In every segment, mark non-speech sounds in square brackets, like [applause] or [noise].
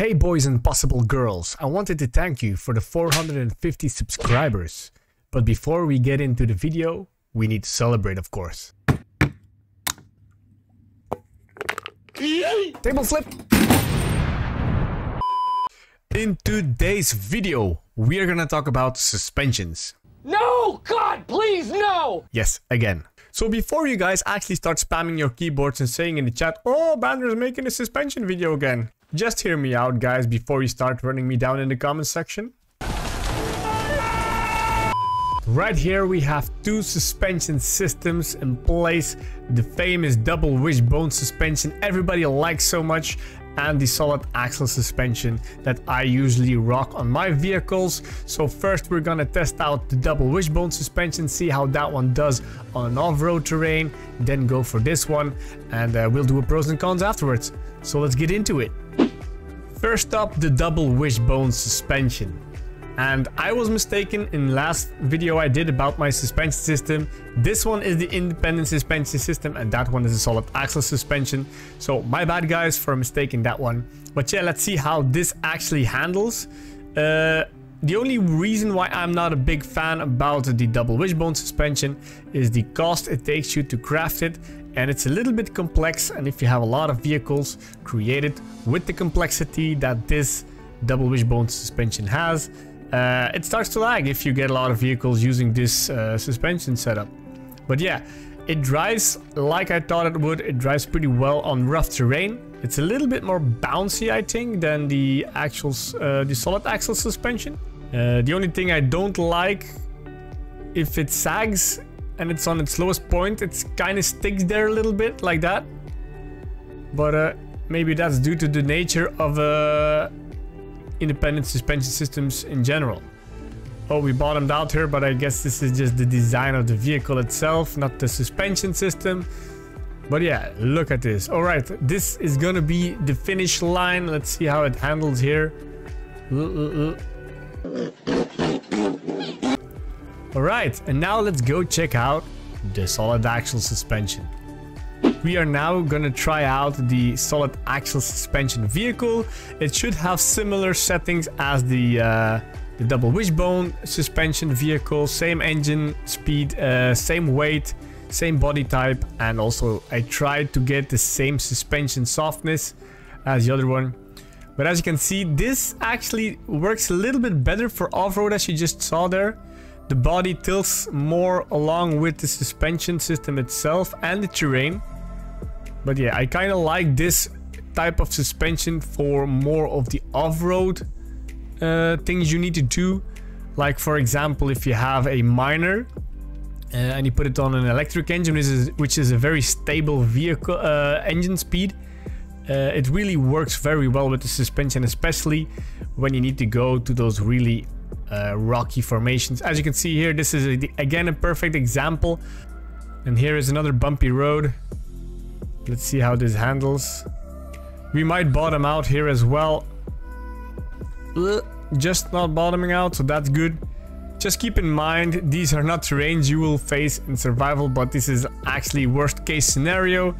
Hey boys and possible girls, I wanted to thank you for the 450 subscribers. But before we get into the video, we need to celebrate of course. Table flip! In today's video, we are gonna talk about suspensions. No! God, please, no! Yes, again. So before you guys actually start spamming your keyboards and saying in the chat, Oh, Bander's making a suspension video again. Just hear me out, guys, before you start running me down in the comment section. Right here we have two suspension systems in place. The famous double wishbone suspension everybody likes so much and the solid axle suspension that I usually rock on my vehicles. So first we're gonna test out the double wishbone suspension, see how that one does on off-road terrain, then go for this one and uh, we'll do a pros and cons afterwards. So let's get into it. First up, the double wishbone suspension. And I was mistaken in last video I did about my suspension system. This one is the independent suspension system and that one is a solid axle suspension. So my bad guys for mistaking that one. But yeah, let's see how this actually handles. Uh, the only reason why I'm not a big fan about the double wishbone suspension is the cost it takes you to craft it and it's a little bit complex and if you have a lot of vehicles created with the complexity that this double wishbone suspension has uh, it starts to lag if you get a lot of vehicles using this uh, suspension setup. But yeah, it drives like I thought it would. It drives pretty well on rough terrain. It's a little bit more bouncy, I think, than the actual uh, the solid axle suspension. Uh, the only thing I don't like, if it sags and it's on its lowest point, it kind of sticks there a little bit like that. But uh, maybe that's due to the nature of uh, independent suspension systems in general. Oh, we bottomed out here, but I guess this is just the design of the vehicle itself, not the suspension system. But yeah, look at this. All right, this is gonna be the finish line. Let's see how it handles here. All right, and now let's go check out the solid axle suspension. We are now gonna try out the solid axle suspension vehicle. It should have similar settings as the, uh, the double wishbone suspension vehicle. Same engine speed, uh, same weight, same body type. And also I tried to get the same suspension softness as the other one. But as you can see, this actually works a little bit better for off-road as you just saw there. The body tilts more along with the suspension system itself and the terrain. But yeah, I kind of like this type of suspension for more of the off-road uh, things you need to do. Like for example, if you have a miner uh, and you put it on an electric engine, which is, which is a very stable vehicle uh, engine speed, uh, it really works very well with the suspension, especially when you need to go to those really uh, rocky formations. As you can see here, this is a, again a perfect example. And here is another bumpy road. Let's see how this handles. We might bottom out here as well. Just not bottoming out, so that's good. Just keep in mind, these are not terrains you will face in survival, but this is actually worst case scenario.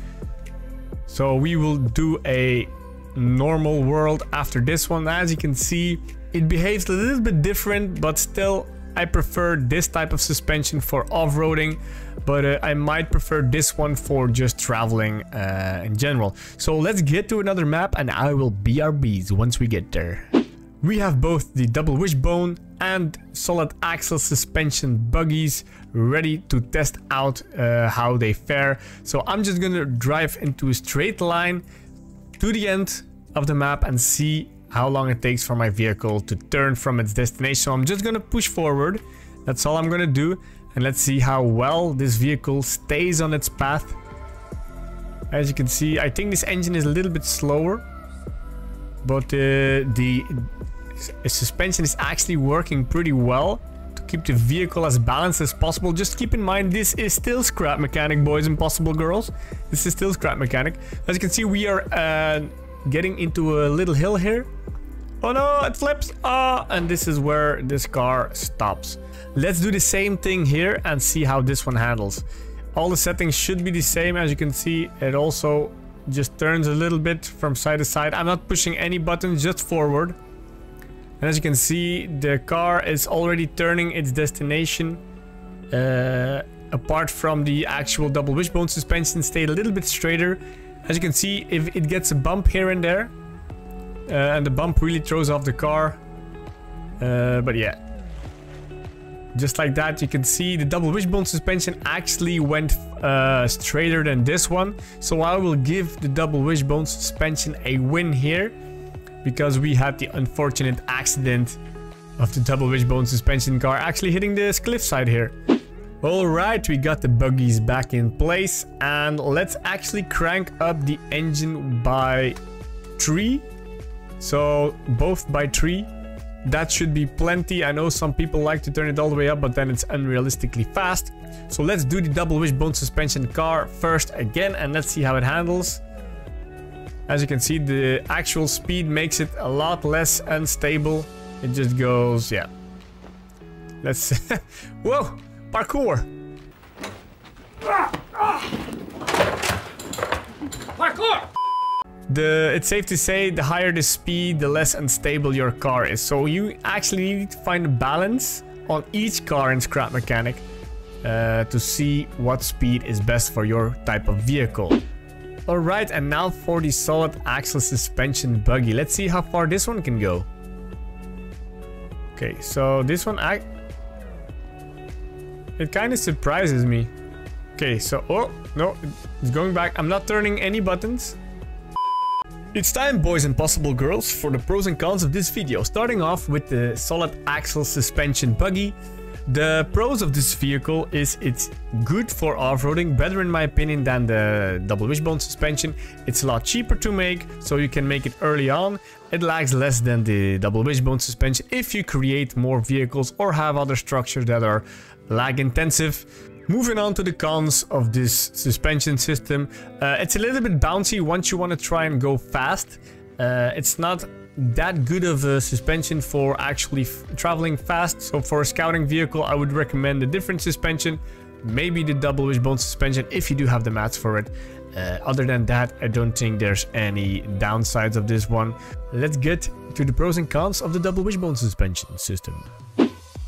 So we will do a normal world after this one. As you can see, it behaves a little bit different, but still I prefer this type of suspension for off-roading, but uh, I might prefer this one for just traveling uh, in general. So let's get to another map and I will BRBs once we get there. We have both the double wishbone and solid axle suspension buggies ready to test out uh, how they fare. So I'm just gonna drive into a straight line to the end of the map and see how long it takes for my vehicle to turn from its destination. So I'm just gonna push forward. That's all I'm gonna do. And let's see how well this vehicle stays on its path. As you can see, I think this engine is a little bit slower. But uh, the suspension is actually working pretty well to keep the vehicle as balanced as possible. Just keep in mind, this is still scrap mechanic, boys and possible girls. This is still scrap mechanic. As you can see, we are uh, getting into a little hill here. Oh no, it flips! Ah, and this is where this car stops. Let's do the same thing here and see how this one handles. All the settings should be the same. As you can see, it also just turns a little bit from side to side. I'm not pushing any buttons, just forward. And as you can see, the car is already turning its destination. Uh, apart from the actual double wishbone suspension, stayed a little bit straighter. As you can see, if it gets a bump here and there, uh, and the bump really throws off the car. Uh, but yeah, just like that, you can see the double wishbone suspension actually went uh, straighter than this one. So I will give the double wishbone suspension a win here. Because we had the unfortunate accident of the double wishbone suspension car actually hitting this cliffside here. Alright, we got the buggies back in place. And let's actually crank up the engine by 3. So both by 3 that should be plenty. I know some people like to turn it all the way up, but then it's unrealistically fast. So let's do the double wishbone suspension car first again, and let's see how it handles. As you can see, the actual speed makes it a lot less unstable. It just goes, yeah. Let's... [laughs] Whoa! Parkour! Ah! Ah! Parkour! The it's safe to say the higher the speed, the less unstable your car is. So you actually need to find a balance on each car in Scrap Mechanic uh, to see what speed is best for your type of vehicle. Alright, and now for the solid axle suspension buggy. Let's see how far this one can go. Okay, so this one, I, it kind of surprises me. Okay, so, oh, no, it's going back. I'm not turning any buttons. It's time boys and possible girls for the pros and cons of this video, starting off with the solid axle suspension buggy. The pros of this vehicle is it's good for off-roading, better in my opinion than the double wishbone suspension. It's a lot cheaper to make, so you can make it early on. It lags less than the double wishbone suspension if you create more vehicles or have other structures that are lag intensive. Moving on to the cons of this suspension system. Uh, it's a little bit bouncy once you want to try and go fast. Uh, it's not that good of a suspension for actually traveling fast. So for a scouting vehicle, I would recommend a different suspension. Maybe the double wishbone suspension if you do have the mats for it. Uh, other than that, I don't think there's any downsides of this one. Let's get to the pros and cons of the double wishbone suspension system.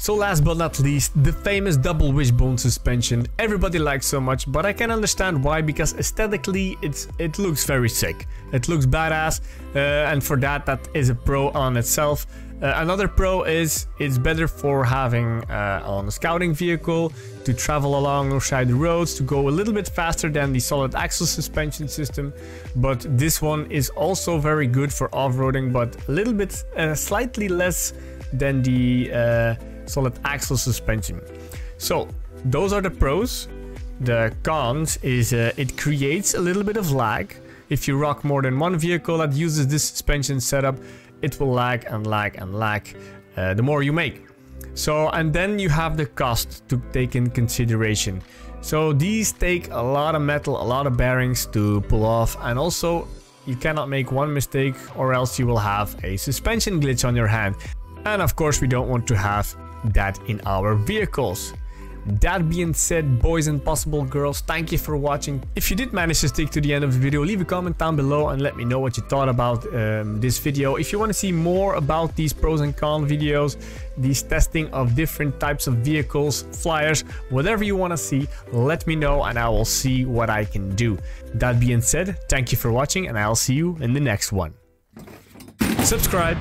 So last but not least, the famous double wishbone suspension. Everybody likes so much, but I can understand why, because aesthetically it's it looks very sick. It looks badass, uh, and for that, that is a pro on itself. Uh, another pro is it's better for having uh, on a scouting vehicle to travel along alongside the roads to go a little bit faster than the solid axle suspension system. But this one is also very good for off-roading, but a little bit uh, slightly less than the uh, solid axle suspension. So those are the pros. The cons is uh, it creates a little bit of lag. If you rock more than one vehicle that uses this suspension setup, it will lag and lag and lag uh, the more you make. So, and then you have the cost to take in consideration. So these take a lot of metal, a lot of bearings to pull off and also you cannot make one mistake or else you will have a suspension glitch on your hand. And of course we don't want to have that in our vehicles. That being said, boys and possible girls, thank you for watching. If you did manage to stick to the end of the video, leave a comment down below and let me know what you thought about um, this video. If you want to see more about these pros and cons videos, these testing of different types of vehicles, flyers, whatever you want to see, let me know and I will see what I can do. That being said, thank you for watching and I'll see you in the next one. Subscribe.